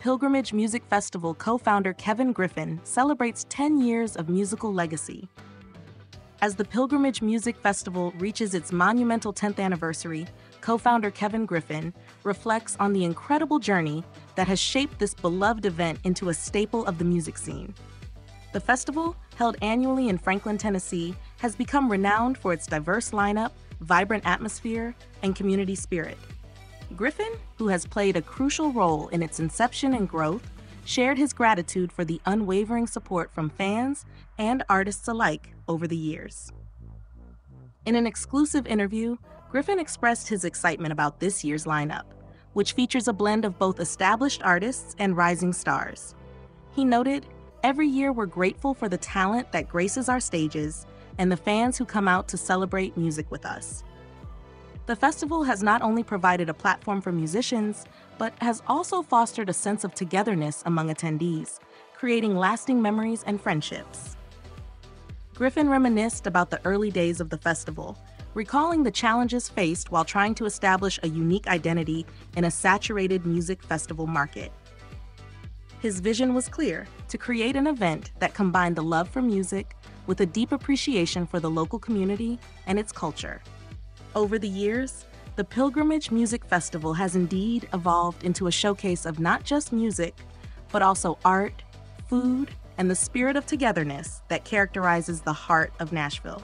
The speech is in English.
Pilgrimage Music Festival co founder Kevin Griffin celebrates 10 years of musical legacy. As the Pilgrimage Music Festival reaches its monumental 10th anniversary, co founder Kevin Griffin reflects on the incredible journey that has shaped this beloved event into a staple of the music scene. The festival, held annually in Franklin, Tennessee, has become renowned for its diverse lineup, vibrant atmosphere, and community spirit. Griffin, who has played a crucial role in its inception and growth, shared his gratitude for the unwavering support from fans and artists alike over the years. In an exclusive interview, Griffin expressed his excitement about this year's lineup, which features a blend of both established artists and rising stars. He noted, Every year we're grateful for the talent that graces our stages and the fans who come out to celebrate music with us. The festival has not only provided a platform for musicians, but has also fostered a sense of togetherness among attendees, creating lasting memories and friendships. Griffin reminisced about the early days of the festival, recalling the challenges faced while trying to establish a unique identity in a saturated music festival market. His vision was clear to create an event that combined the love for music with a deep appreciation for the local community and its culture. Over the years, the Pilgrimage Music Festival has indeed evolved into a showcase of not just music, but also art, food, and the spirit of togetherness that characterizes the heart of Nashville.